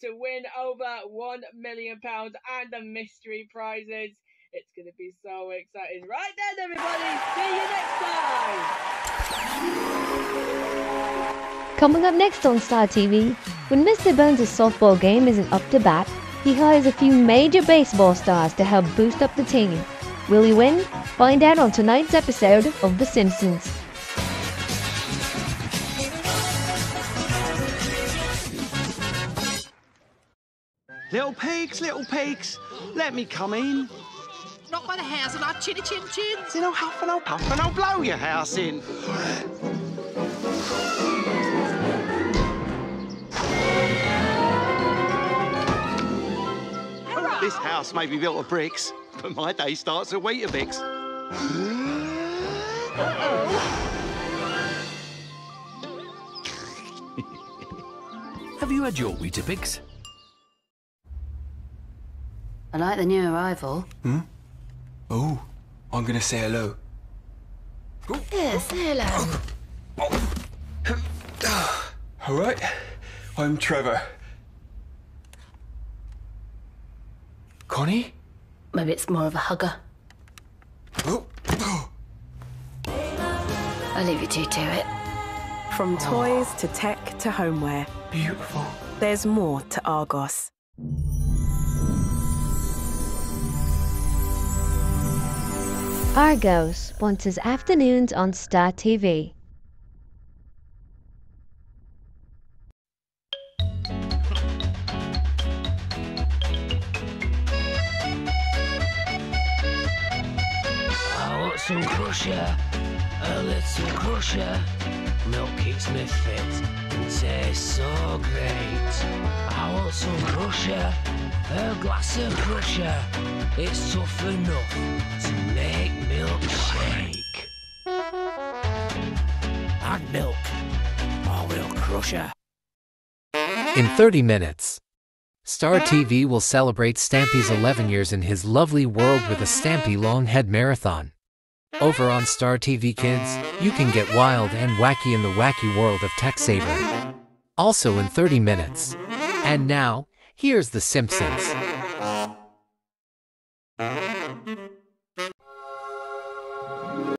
to win over £1 million and the mystery prizes. It's going to be so exciting. Right then, everybody. See you next time. Coming up next on Star TV, when Mr. Burns' softball game isn't up to bat, he hires a few major baseball stars to help boost up the team. Will he win? Find out on tonight's episode of The Simpsons. Little pigs, little pigs, let me come in. Not by the house and our chinny chin chins. Then I'll huff and I'll puff and I'll blow your house in. This house may be built of bricks, but my day starts at Weetabix. Have you had your Weetabix? I like the new arrival. Hmm? Oh, I'm gonna say hello. Yeah, say hello. All right, I'm Trevor. Connie? Maybe it's more of a hugger. Oh. I'll leave you two to it. From toys to tech to homeware. Beautiful. There's more to Argos. Argos sponsors afternoons on Star TV. Some Crusha, a little Crusha. Milk keeps me fit and tastes so great. A glass of Crusha. It's tough enough to make milk shake. Add milk, or we'll Crusha. In 30 minutes, Star TV will celebrate Stampy's 11 years in his lovely world with a Stampy Long Head Marathon. Over on Star TV Kids, you can get wild and wacky in the wacky world of Tech Saver. Also in 30 minutes. And now, here's The Simpsons.